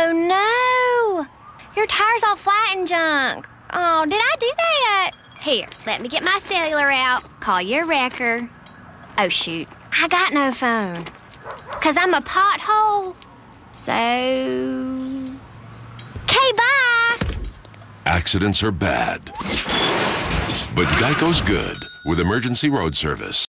Oh no! Your tire's all flat and junk. Oh, did I do that? Here, let me get my cellular out. Call your wrecker. Oh, shoot. I got no phone. Because I'm a pothole. So. Okay, bye. Accidents are bad. But Geico's good with emergency road service.